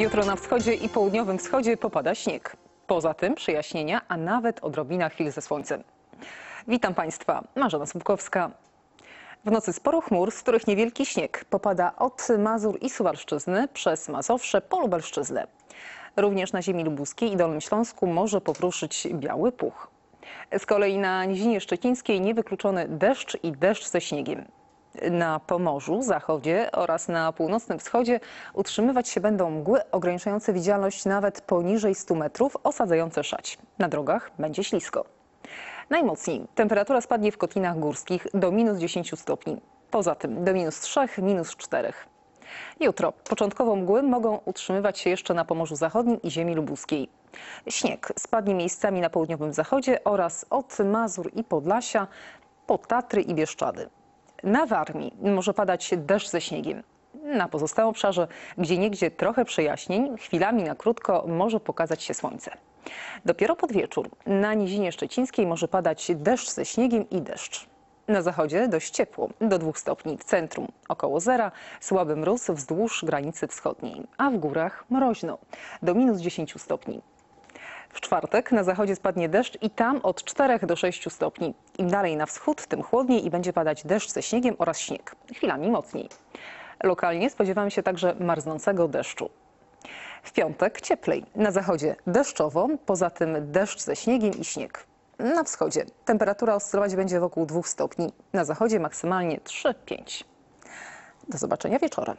Jutro na wschodzie i południowym wschodzie popada śnieg. Poza tym przejaśnienia, a nawet odrobina chwil ze słońcem. Witam Państwa, Marzena Słupkowska. W nocy sporo chmur, z których niewielki śnieg popada od Mazur i Suwalszczyzny przez Mazowsze po Lubelszczyznę. Również na ziemi lubuskiej i Dolnym Śląsku może popruszyć biały puch. Z kolei na Nizinie Szczecińskiej niewykluczony deszcz i deszcz ze śniegiem. Na Pomorzu, zachodzie oraz na północnym wschodzie utrzymywać się będą mgły ograniczające widzialność nawet poniżej 100 metrów, osadzające szać. Na drogach będzie ślisko. Najmocniej temperatura spadnie w kotlinach górskich do minus 10 stopni. Poza tym do minus 3, minus 4. Jutro początkowo mgły mogą utrzymywać się jeszcze na Pomorzu Zachodnim i ziemi lubuskiej. Śnieg spadnie miejscami na południowym zachodzie oraz od Mazur i Podlasia po Tatry i Bieszczady. Na Warmii może padać deszcz ze śniegiem. Na pozostałym obszarze, gdzie niegdzie trochę przejaśnień, chwilami na krótko może pokazać się słońce. Dopiero pod wieczór na Nizinie Szczecińskiej może padać deszcz ze śniegiem i deszcz. Na zachodzie dość ciepło, do 2 stopni, w centrum około zera, słaby mróz wzdłuż granicy wschodniej, a w górach mroźno, do minus 10 stopni. W czwartek na zachodzie spadnie deszcz i tam od 4 do 6 stopni. Im dalej na wschód, tym chłodniej i będzie padać deszcz ze śniegiem oraz śnieg, chwilami mocniej. Lokalnie spodziewamy się także marznącego deszczu. W piątek cieplej. Na zachodzie deszczowo, poza tym deszcz ze śniegiem i śnieg. Na wschodzie temperatura oscylować będzie wokół 2 stopni, na zachodzie maksymalnie 3-5. Do zobaczenia wieczorem.